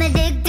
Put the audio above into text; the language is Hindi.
मैं देख